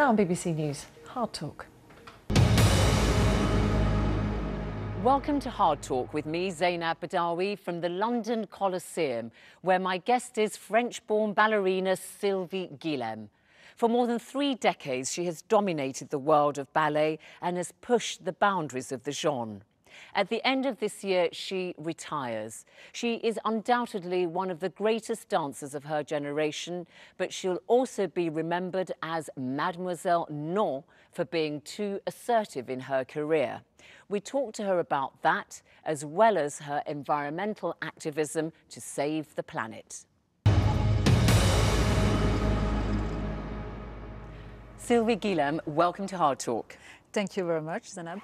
Now on BBC News, Hard Talk. Welcome to Hard Talk with me, Zeinab Badawi, from the London Coliseum, where my guest is French born ballerina Sylvie Guillem. For more than three decades, she has dominated the world of ballet and has pushed the boundaries of the genre. At the end of this year, she retires. She is undoubtedly one of the greatest dancers of her generation, but she'll also be remembered as Mademoiselle Non for being too assertive in her career. We talked to her about that, as well as her environmental activism to save the planet. Sylvie Guillem, welcome to Hard Talk. Thank you very much, Zeinab.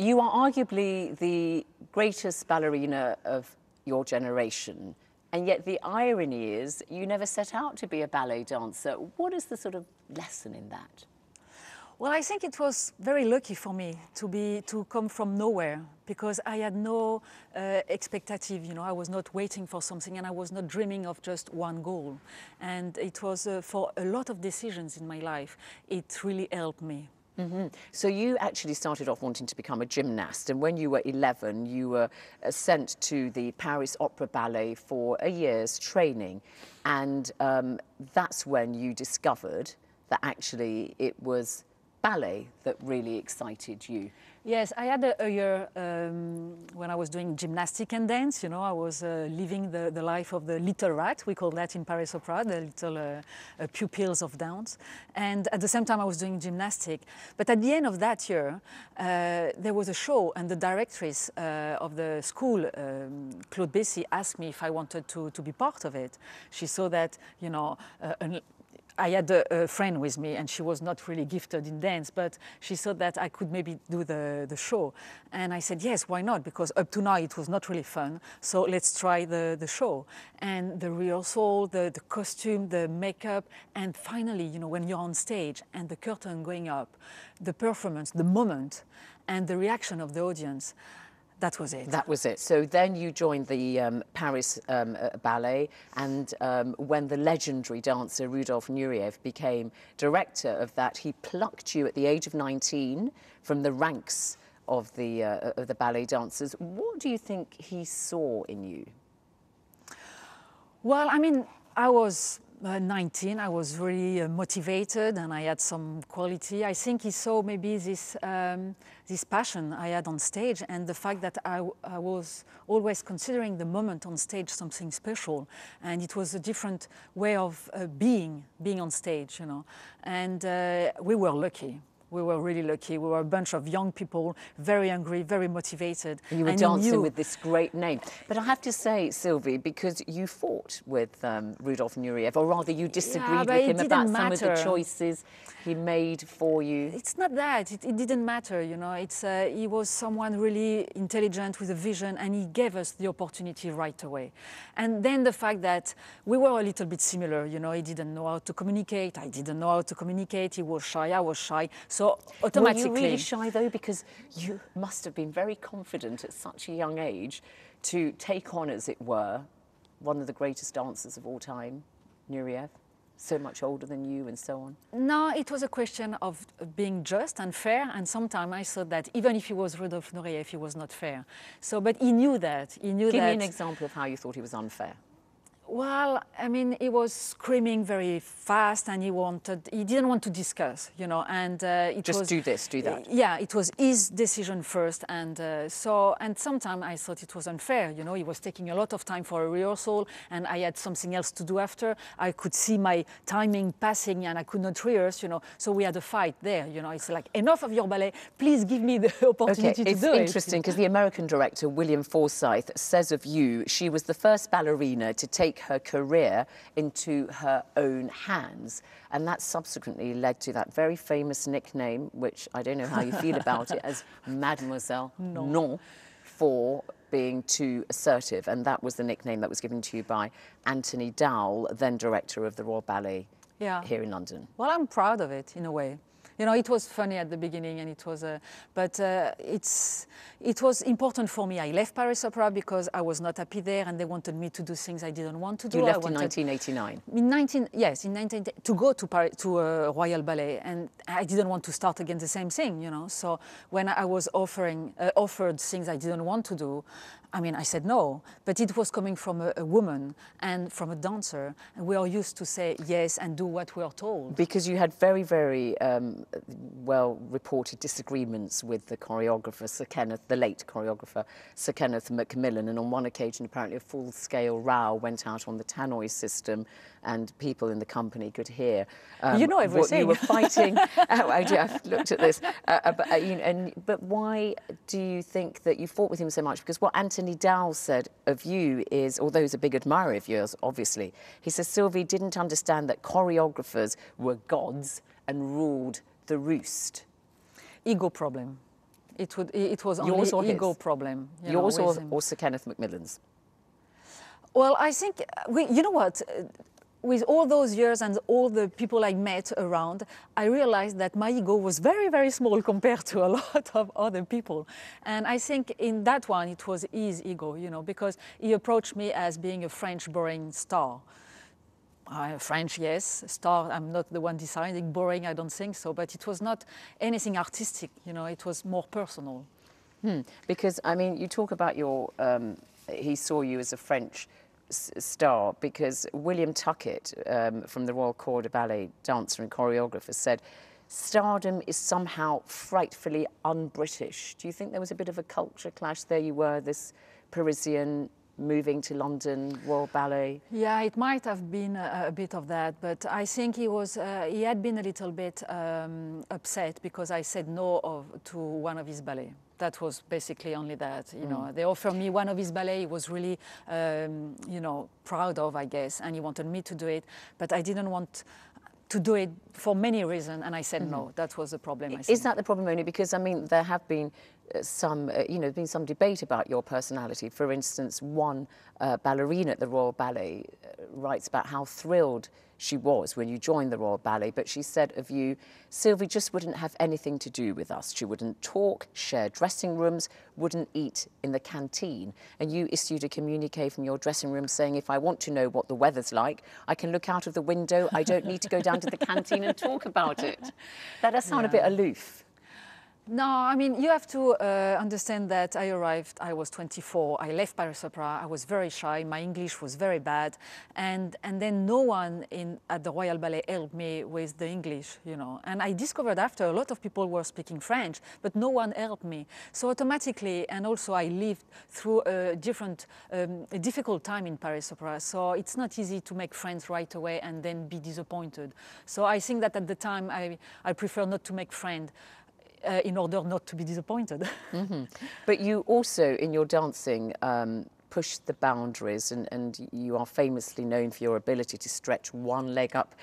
You are arguably the greatest ballerina of your generation, and yet the irony is you never set out to be a ballet dancer. What is the sort of lesson in that? Well, I think it was very lucky for me to be to come from nowhere because I had no uh, expectative. You know, I was not waiting for something, and I was not dreaming of just one goal. And it was uh, for a lot of decisions in my life. It really helped me. Mm -hmm. So you actually started off wanting to become a gymnast, and when you were 11, you were uh, sent to the Paris Opera Ballet for a year's training, and um, that's when you discovered that actually it was ballet that really excited you? Yes, I had a, a year um, when I was doing gymnastic and dance. You know, I was uh, living the, the life of the little rat, we call that in Paris Opera, the little uh, uh, pupils of dance. And at the same time, I was doing gymnastic. But at the end of that year, uh, there was a show, and the directress uh, of the school, um, Claude Bessy, asked me if I wanted to, to be part of it. She saw that, you know, uh, an, I had a, a, friend with me and she was not really gifted in dance, but she thought that I could maybe do the, the show. And I said, yes, why not? Because up to now it was not really fun. So let's try the, the show. And the rehearsal, the, the costume, the makeup, and finally, you know, when you're on stage and the curtain going up, the performance, the moment, and the reaction of the audience, that was it. That was it. So then you joined the um, Paris um, uh, Ballet, and um, when the legendary dancer Rudolf Nureyev became director of that, he plucked you at the age of 19 from the ranks of the, uh, of the ballet dancers. What do you think he saw in you? Well, I mean, I was uh, 19, I was really uh, motivated and I had some quality. I think he saw maybe this, um, this passion I had on stage and the fact that I, I, was always considering the moment on stage something special. And it was a different way of uh, being, being on stage, you know. And uh, we were lucky we were really lucky. We were a bunch of young people, very hungry, very motivated. And you were and dancing you with this great name. But I have to say, Sylvie, because you fought with um, Rudolf Nureyev, or rather you disagreed yeah, with him about matter. some of the choices he made for you. It's not that. It, it didn't matter, you know. It's, uh, he was someone really intelligent with a vision, and he gave us the opportunity right away. And then the fact that we were a little bit similar, you know, he didn't know how to communicate, I didn't know how to communicate, he was shy, I was shy. So so automatically... Were you really shy though? Because you must have been very confident at such a young age to take on, as it were, one of the greatest dancers of all time, Nureyev so much older than you and so on? No, it was a question of being just and fair. And sometimes I thought that even if he was Rudolf Nureyev, he was not fair. So, but he knew that. He knew Give that. me an example of how you thought he was unfair. Well, I mean, he was screaming very fast, and he wanted, he didn't want to discuss, you know, and uh, it just was, do this, do that. Yeah, it was his decision first, and uh, so, and sometimes I thought it was unfair, you know, he was taking a lot of time for a rehearsal, and I had something else to do after. I could see my timing passing, and I could not rehearse, you know, so we had a fight there, you know. It's like enough of your ballet, please give me the opportunity okay, to do it. It's interesting because the American director William Forsythe says of you, she was the first ballerina to take her career into her own hands. And that subsequently led to that very famous nickname, which I don't know how you feel about it, as Mademoiselle non. non for being too assertive. And that was the nickname that was given to you by Anthony Dowell, then director of the Royal Ballet yeah. here in London. Well, I'm proud of it in a way You know, it was funny at the beginning, and it was, uh, but uh, it's it was important for me. I left Paris Opera because I was not happy there, and they wanted me to do things I didn't want to do. You I left in 1989. in 19, yes, in 19, to go to Paris, to uh, Royal Ballet, and I didn't want to start again the same thing, you know. So when I was offering, uh, offered things I didn't want to do, I mean, I said no. But it was coming from a, a woman and from a dancer, and we are used to say yes and do what we are told. Because you had very, very um, well reported disagreements with the choreographer, Sir Kenneth, the late choreographer, Sir Kenneth Macmillan. And on one occasion, apparently, a full scale row went out on the tannoy system, and people in the company could hear. um, You know what. You were fighting. oh, I do. I've looked at this. Uh, uh, but, uh, you know, and, but why do you think that you fought with him so much? Because what Anthony Dowell said of you is, although he's a big admirer of yours, obviously, he says Sylvie didn't understand that choreographers were gods and ruled the roost. Ego problem. It, would, it was only Yours or his? ego problem. you know, Yours or, with or Sir Kenneth Macmillan's? Well, I think uh, we, you know what. With all those years and all the people I met around, I realized that my ego was very, very small compared to a lot of other people. And I think in that one, it was his ego, you know, because he approached me as being a French boring star. Uh, French, yes. Star, I'm not the one deciding. Boring, I don't think so. But it was not anything artistic, you know, it was more personal. Because, I mean, you talk about your, um, he saw you as a French star because William Tuckett um, from the Royal Corps de Ballet dancer and choreographer said, stardom is somehow frightfully un-British. Do you think there was a bit of a culture clash? There you were, this Parisian moving to London, Royal Ballet. Yeah, it might have been a, a bit of that, but I think he was uh, he had been a little bit um, upset because I said no of, to one of his ballet. That was basically only that. You know, they offered me one of his ballet. He was really, um, you know, proud of, I guess, and he wanted me to do it, but I didn't want to do it for many reasons, and I said no. That was the problem. I Is that the problem only because I mean there have been uh, some uh, you know been some debate about your personality. For instance, one uh, ballerina at the Royal Ballet uh, writes about how thrilled she was when you joined the Royal Ballet, but she said of you, Sylvie just wouldn't have anything to do with us. She wouldn't talk, share dressing rooms, wouldn't eat in the canteen. And you issued a communique from your dressing room saying, if I want to know what the weather's like, I can look out of the window. I don't need to go down to the canteen and talk about it. That does sound a bit aloof. No, I mean, you have to uh, understand that I arrived, I was 24, I left Paris Opera, I was very shy, my English was very bad, and, and then no one in, at the Royal Ballet helped me with the English, you know. And I discovered after a lot of people were speaking French, but no one helped me. So automatically, and also I lived through a different, um, a difficult time in Paris Opera, so it's not easy to make friends right away and then be disappointed. So I think that at the time I, I prefer not to make friends uh, in order not to be disappointed. But you also, in your dancing, um, push the boundaries, and, and you are famously known for your ability to stretch one leg up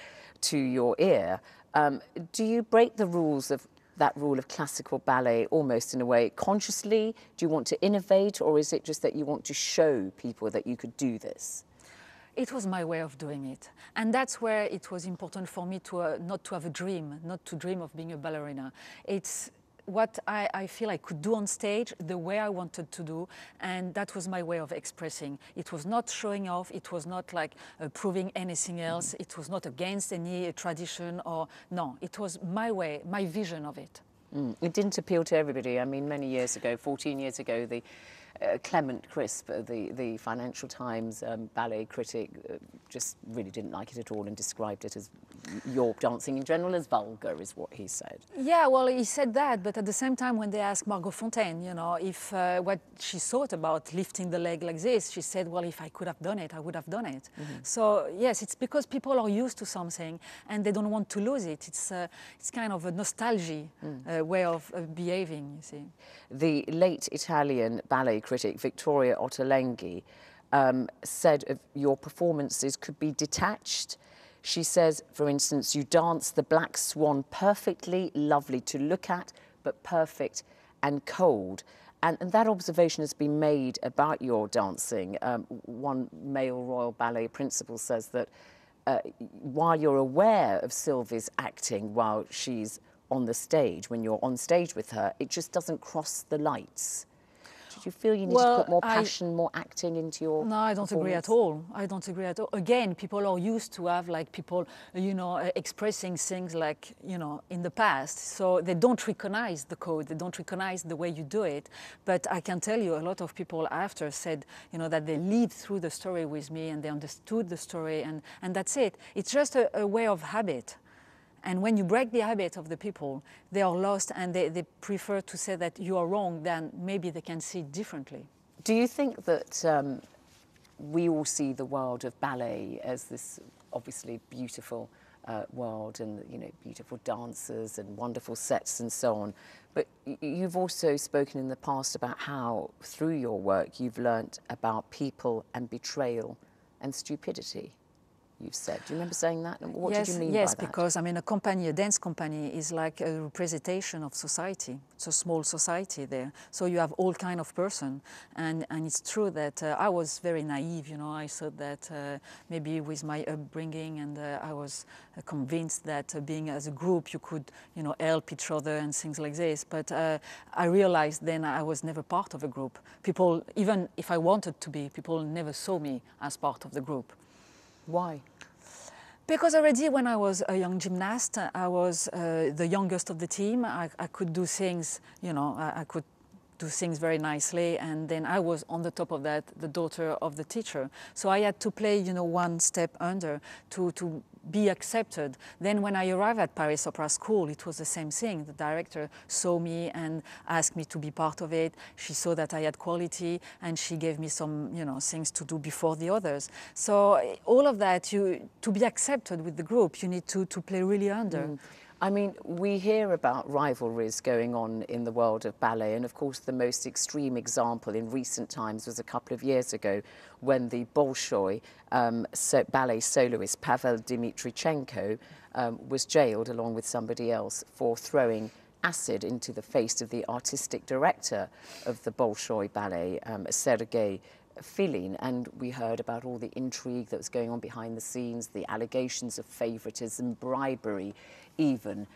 to your ear. Um, do you break the rules of that rule of classical ballet almost in a way consciously? Do you want to innovate, or is it just that you want to show people that you could do this? It was my way of doing it. And that's where it was important for me to uh, not to have a dream, not to dream of being a ballerina. It's what I, I feel I could do on stage, the way I wanted to do, and that was my way of expressing. It was not showing off, it was not like uh, proving anything else, it was not against any tradition or no, it was my way, my vision of it. Mm. It didn't appeal to everybody. I mean, many years ago, 14 years ago, the uh, Clement Crisp, the, the Financial Times um, ballet critic, uh, just really didn't like it at all and described it as your dancing in general as vulgar, is what he said. Yeah, well, he said that, but at the same time, when they asked Margot Fonteyn, you know, if uh, what she thought about lifting the leg like this, she said, "Well, if I could have done it, I would have done it." So yes, it's because people are used to something and they don't want to lose it. It's uh, it's kind of a nostalgia uh, way of uh, behaving. You see. The late Italian ballet critic Vittoria Ottolenghi um, said of your performances could be detached. She says, for instance, you dance the black swan perfectly, lovely to look at, but perfect and cold. And, and that observation has been made about your dancing. Um, one male Royal Ballet principal says that uh, while you're aware of Sylvie's acting while she's on the stage, when you're on stage with her, it just doesn't cross the lights. You feel you need Well, to put more I- passion, more acting into your No, I don't agree at all. I don't agree at all. Again, people are used to have like people, you know, uh, expressing things like, you know, in the past. So they don't recognize the code. They don't recognize the way you do it. But I can tell you, a lot of people after said, you know, that they lived through the story with me and they understood the story, and and that's it. It's just a, a way of habit. And when you break the habit of the people, they are lost and they, they prefer to say that you are wrong than maybe they can see differently. Do you think that um, we all see the world of ballet as this obviously beautiful uh, world and you know beautiful dancers and wonderful sets and so on? But you've also spoken in the past about how through your work you've learnt about people and betrayal and stupidity. You've said. Do you remember saying that? What yes, did you mean yes, by that? because I mean, a company, a dance company, is like a representation of society. It's a small society there, so you have all kind of person, and and it's true that uh, I was very naive. You know, I thought that uh, maybe with my upbringing, and uh, I was uh, convinced that uh, being as a group, you could, you know, help each other and things like this. But uh, I realized then I was never part of a group. People, even if I wanted to be, people never saw me as part of the group. Why? Because already when I was a young gymnast, I was uh, the youngest of the team. I, I could do things, you know, I, I could do things very nicely. And then I was on the top of that, the daughter of the teacher. So I had to play, you know, one step under to, to be accepted. Then when I arrived at Paris Opera School, it was the same thing. The director saw me and asked me to be part of it. She saw that I had quality and she gave me some, you know, things to do before the others. So eh, all of that, you to be accepted with the group, you need to, to play really under. I mean, we hear about rivalries going on in the world of ballet, and of course, the most extreme example in recent times was a couple of years ago when the Bolshoi um, so ballet soloist Pavel Dmitrichenko um, was jailed along with somebody else for throwing acid into the face of the artistic director of the Bolshoi Ballet, um, Sergei Filin, and we heard about all the intrigue that was going on behind the scenes, the allegations of favoritism, bribery, even.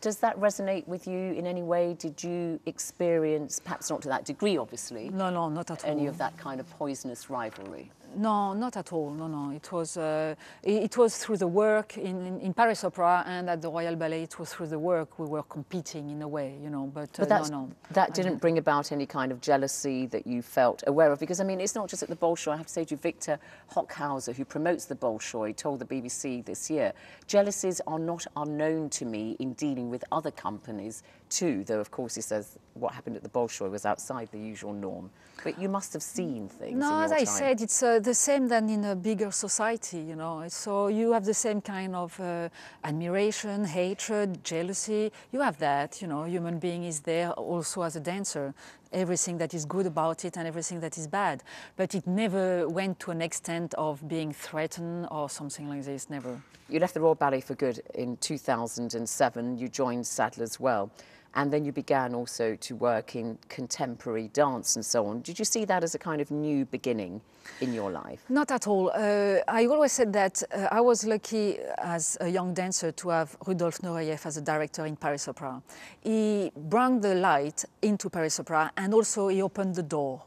Does that resonate with you in any way? Did you experience, perhaps not to that degree, obviously, No, no, not at all. any of that kind of poisonous rivalry? No, not at all. No, no. It was uh, it, it was through the work in, in, in Paris Opera and at the Royal Ballet. It was through the work we were competing in a way, you know. But, uh, But that's, no, no. that didn't bring about any kind of jealousy that you felt aware of? Because, I mean, it's not just at the Bolshoi. I have to say to you, Victor Hochhauser, who promotes the Bolshoi, told the BBC this year, jealousies are not unknown to me in dealing with other companies too, though, of course, he says what happened at the Bolshoi was outside the usual norm. But you must have seen things No, as I time. said, it's uh, the same than in a bigger society, you know. So you have the same kind of uh, admiration, hatred, jealousy. You have that, you know. Human being is there also as a dancer. Everything that is good about it and everything that is bad. But it never went to an extent of being threatened or something like this. Never. You left the Royal Ballet for good in 2007. You joined Sadler's Well. And then you began also to work in contemporary dance and so on. Did you see that as a kind of new beginning in your life? Not at all. Uh, I always said that uh, I was lucky as a young dancer to have Rudolf Nureyev as a director in Paris Opera. He brought the light into Paris Opera and also he opened the door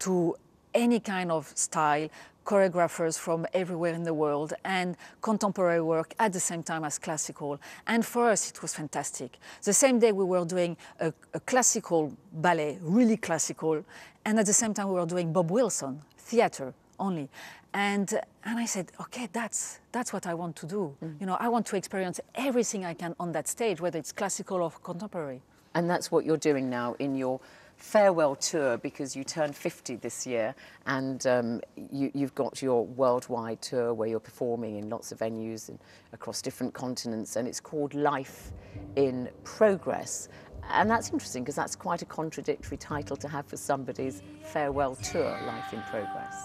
to any kind of style, choreographers from everywhere in the world and contemporary work at the same time as classical. And for us, it was fantastic. The same day we were doing a, a classical ballet, really classical, and at the same time we were doing Bob Wilson, theater only. And, and I said, okay, that's, that's what I want to do. Mm. You know, I want to experience everything I can on that stage, whether it's classical or contemporary. And that's what you're doing now in your farewell tour because you turned 50 this year and um, you, you've got your worldwide tour where you're performing in lots of venues and across different continents and it's called Life in Progress. And that's interesting because that's quite a contradictory title to have for somebody's farewell tour, Life in Progress.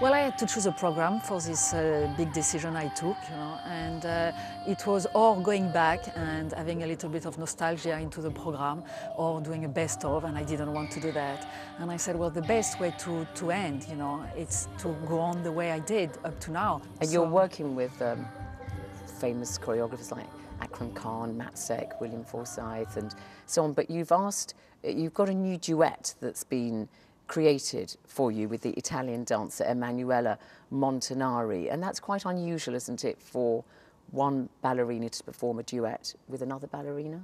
Well, I had to choose a program for this uh, big decision I took, you know, and uh, it was or going back and having a little bit of nostalgia into the program, or doing a best of, and I didn't want to do that. And I said, well, the best way to, to end, you know, it's to go on the way I did up to now. And you're working with um, famous choreographers like Akram Khan, Mats Ek, William Forsythe, and so on. But you've asked, you've got a new duet that's been created for you with the Italian dancer Emanuela Montanari, and that's quite unusual, isn't it, for one ballerina to perform a duet with another ballerina?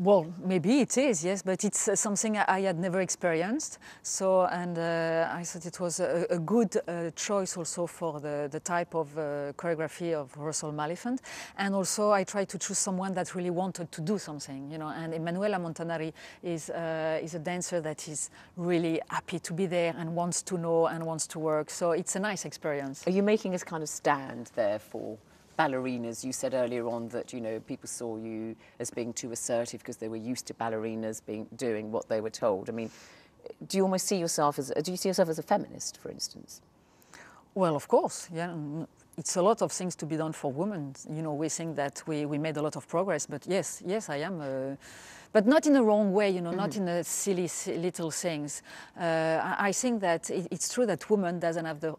Well, maybe it is, yes, but it's uh, something I had never experienced. So, and uh, I thought it was a, a good uh, choice also for the, the type of uh, choreography of Russell Maliphant. And also, I tried to choose someone that really wanted to do something, you know. And Emanuela Montanari is, uh, is a dancer that is really happy to be there and wants to know and wants to work. So, it's a nice experience. Are you making a kind of stand there for ballerinas. You said earlier on that you know people saw you as being too assertive because they were used to ballerinas being doing what they were told. I mean, do you almost see yourself as do you see yourself as a feminist, for instance? Well, of course, yeah. It's a lot of things to be done for women. You know, we think that we, we made a lot of progress, but yes, yes, I am. Uh, but not in the wrong way, you know, mm -hmm. not in the silly, little things. Uh, I, I, think that it, it's true that woman doesn't have the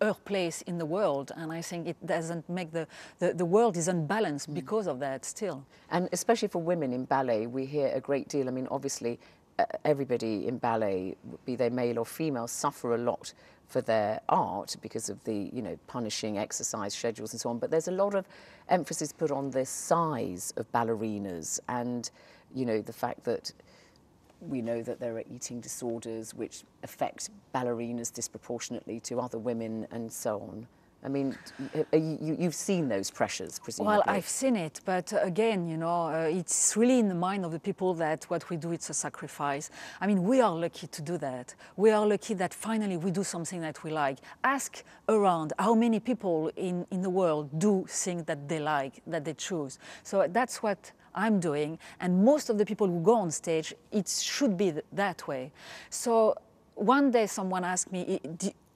her place in the world. And I think it doesn't make the, the, the world is unbalanced mm. because of that still. And especially for women in ballet, we hear a great deal. I mean, obviously, uh, everybody in ballet, be they male or female, suffer a lot for their art because of the, you know, punishing exercise schedules and so on. But there's a lot of emphasis put on the size of ballerinas and, you know, the fact that we know that there are eating disorders which affect ballerinas disproportionately to other women and so on. I mean, you, have seen those pressures, presumably. Well, I've seen it, but again, you know, uh, it's really in the mind of the people that what we do, it's a sacrifice. I mean, we are lucky to do that. We are lucky that finally we do something that we like. Ask around how many people in, in the world do things that they like, that they choose. So that's what I'm doing. And most of the people who go on stage, it should be th that way. So one day someone asked me,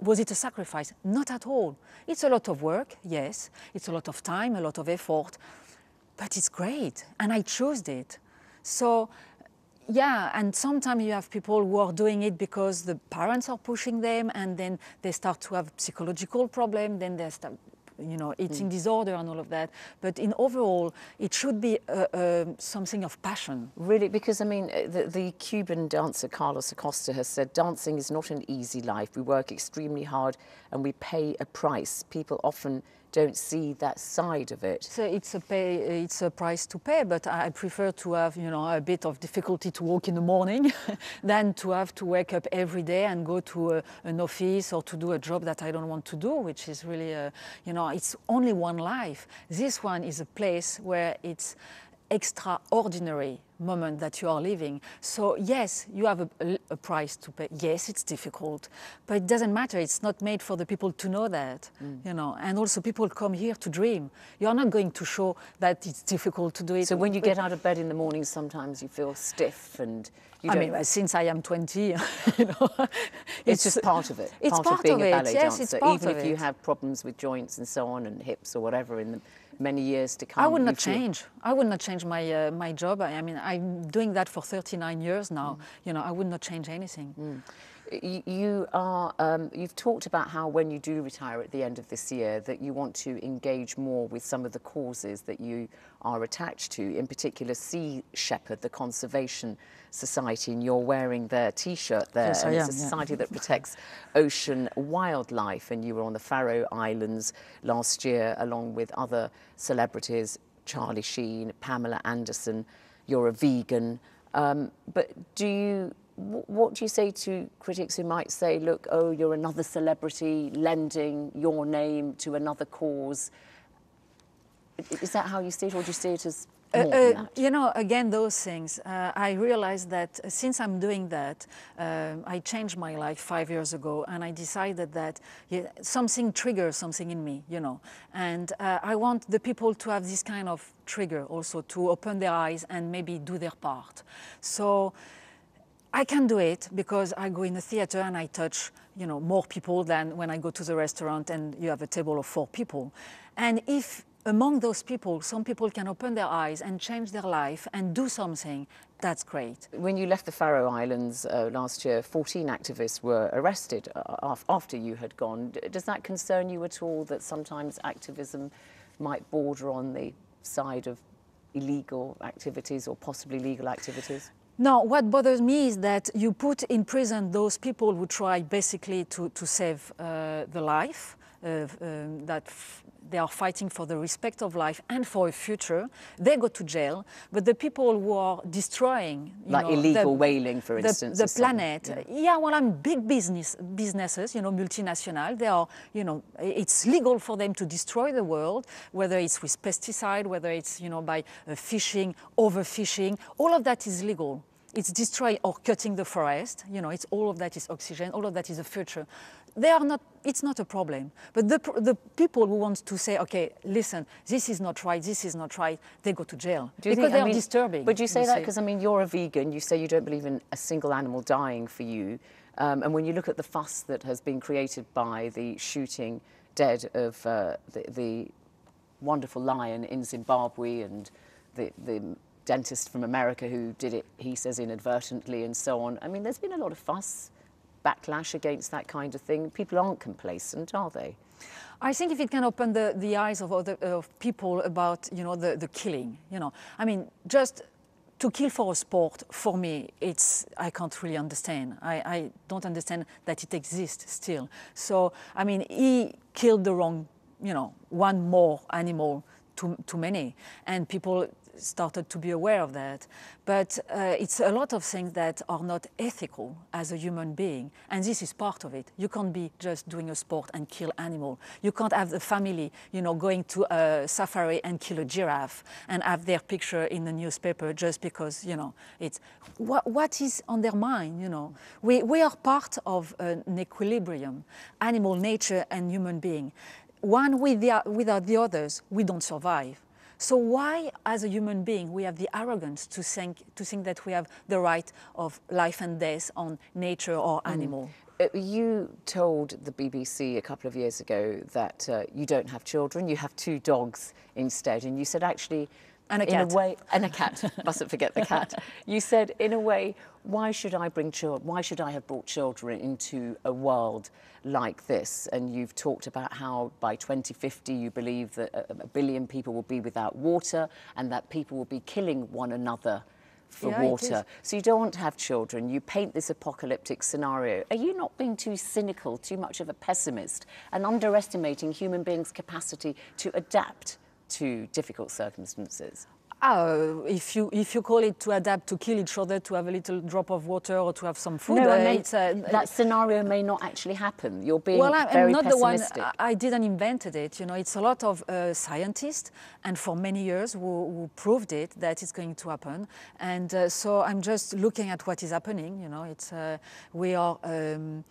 was it a sacrifice? Not at all. It's a lot of work, yes. It's a lot of time, a lot of effort, but it's great. And I chose it. So yeah, and sometimes you have people who are doing it because the parents are pushing them and then they start to have psychological problem, then they start you know, eating mm. disorder and all of that. But in overall, it should be uh, uh, something of passion. Really, because I mean, uh, the, the, Cuban dancer Carlos Acosta has said, dancing is not an easy life. We work extremely hard and we pay a price. People often don't see that side of it. So it's a pay, it's a price to pay, but I prefer to have you know a bit of difficulty to walk in the morning than to have to wake up every day and go to a, an office or to do a job that I don't want to do, which is really a, you know it's only one life. This one is a place where it's extraordinary moment that you are living. So yes, you have a, a, price to pay. Yes, it's difficult, but it doesn't matter. It's not made for the people to know that, mm. you know. And also, people come here to dream. You are not going to show that it's difficult to do it. So when you get out of bed in the morning, sometimes you feel stiff and. I mean, since I am 20, you know, it's, it's, just part of it. It's part, part of being of a ballet yes, dancer, even if you have problems with joints and so on, and hips or whatever in the many years to come. I would not change. I would not change my uh, my job. I, I, mean, I'm doing that for 39 years now. Mm. You know, I would not change anything. Mm. You are, um, you've talked about how when you do retire at the end of this year that you want to engage more with some of the causes that you are attached to, in particular Sea Shepherd, the Conservation Society, and you're wearing their T-shirt there. Yes, and it's a society yeah. that protects ocean wildlife, and you were on the Faroe Islands last year along with other celebrities, Charlie Sheen, Pamela Anderson. You're a vegan. Um, but do you what do you say to critics who might say, look, oh, you're another celebrity lending your name to another cause? Is that how you see it, or do you see it as uh, uh, you know, again, those things. Uh, I realized that since I'm doing that, uh, I changed my life five years ago, and I decided that yeah, something triggers something in me, you know. And uh, I want the people to have this kind of trigger also to open their eyes and maybe do their part. So I can do it because I go in the theater and I touch, you know, more people than when I go to the restaurant and you have a table of four people. And if among those people, some people can open their eyes and change their life and do something, that's great. When you left the Faroe Islands uh, last year, 14 activists were arrested uh, after you had gone. Does that concern you at all that sometimes activism might border on the side of illegal activities or possibly legal activities? No, what bothers me is that you put in prison those people who try basically to, to save uh, the life, uh, um, that they are fighting for the respect of life and for a future. They go to jail, but the people who are destroying, like know, illegal the, whaling, for the, instance, the planet. Yeah. yeah, well, I'm big business businesses, you know, multinational. They are, you know, it's legal for them to destroy the world, whether it's with pesticide, whether it's, you know, by uh, fishing, overfishing. All of that is legal it's destroying or cutting the forest. You know, it's all of that is oxygen, all of that is a future. They are not, it's not a problem. But the, the people who want to say, okay, listen, this is not right, this is not right, they go to jail. because think, they I are mean, disturbing. But you say you that because, I mean, you're a vegan, you say you don't believe in a single animal dying for you. Um, and when you look at the fuss that has been created by the shooting dead of uh, the, the wonderful lion in Zimbabwe and the, the dentist from America who did it, he says, inadvertently and so on. I mean, there's been a lot of fuss, backlash against that kind of thing. People aren't complacent, are they? I think if it can open the, the eyes of other of people about, you know, the, the killing, you know. I mean, just to kill for a sport, for me, it's, I can't really understand. I, I don't understand that it exists still. So, I mean, he killed the wrong, you know, one more animal too, too many. And people started to be aware of that. But uh, it's a lot of things that are not ethical as a human being, and this is part of it. You can't be just doing a sport and kill animal. You can't have the family, you know, going to a safari and kill a giraffe and have their picture in the newspaper just because, you know, it's what, what is on their mind, you know. We, we are part of an equilibrium, animal nature and human being. One without the others, we don't survive. So why, as a human being, we have the arrogance to think, to think that we have the right of life and death on nature or mm. animal? Mm. You told the BBC a couple of years ago that uh, you don't have children, you have two dogs instead, and you said actually and a cat. In a way, and a cat. Mustn't forget the cat. You said, in a way, why should I bring children? Why should I have brought children into a world like this? And you've talked about how by 2050 you believe that a, billion people will be without water, and that people will be killing one another for yeah, water. So you don't want to have children. You paint this apocalyptic scenario. Are you not being too cynical, too much of a pessimist, and underestimating human beings' capacity to adapt to difficult circumstances? Uh, if you if you call it to adapt to kill each other to have a little drop of water or to have some food, no, uh, I mean, uh, that scenario may not actually happen. You're being well, I'm not pessimistic. the one. I didn't invented it. You know, it's a lot of uh, scientists, and for many years who, who, proved it that it's going to happen. And uh, so I'm just looking at what is happening. You know, it's uh, we are. Um,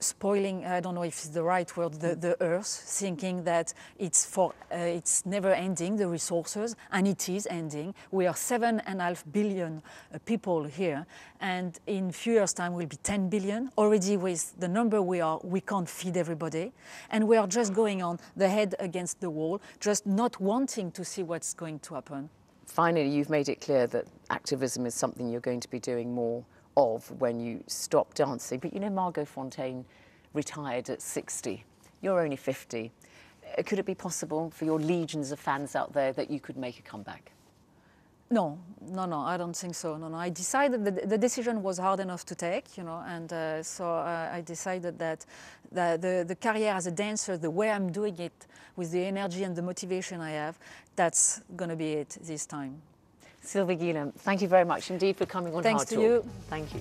spoiling, I don't know if it's the right word, the, the earth, thinking that it's, for, uh, it's never ending, the resources, and it is ending. We are seven and a half billion uh, people here, and in few years' time we'll be 10 billion. Already with the number we are, we can't feed everybody, and we are just going on the head against the wall, just not wanting to see what's going to happen. Finally, you've made it clear that activism is something you're going to be doing more of when you stop dancing. But you know, Margot Fonteyn retired at 60. You're only 50. Uh, could it be possible for your legions of fans out there that you could make a comeback? No, no, no, I don't think so. No, no. I decided that the decision was hard enough to take, you know, and uh, so uh, I decided that the, the, the, career as a dancer, the way I'm doing it, with the energy and the motivation I have, that's going to be it this time. Sylvie Guillem, thank you very much indeed for coming on Thanks Hard to Talk. you. Thank you.